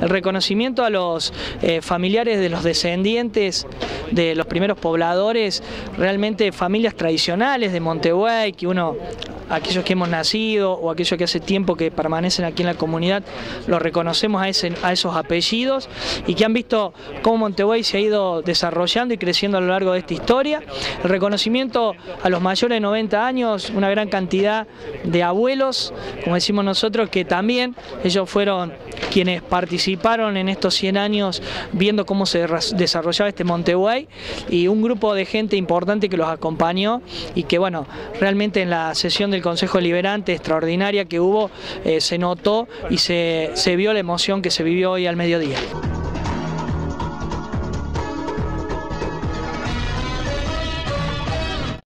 el reconocimiento a los eh, familiares de los descendientes de los primeros pobladores, realmente familias tradicionales de Montevideo, que uno aquellos que hemos nacido o aquellos que hace tiempo que permanecen aquí en la comunidad, los reconocemos a, ese, a esos apellidos y que han visto cómo Montevideo se ha ido desarrollando y creciendo a lo largo de esta historia. El reconocimiento a los mayores de 90 años, una gran cantidad de abuelos, como decimos nosotros, que también ellos fueron quienes participaron en estos 100 años viendo cómo se desarrollaba este Montevideo y un grupo de gente importante que los acompañó y que bueno, realmente en la sesión del Consejo Liberante extraordinaria que hubo eh, se notó y se, se vio la emoción que se vivió hoy al mediodía.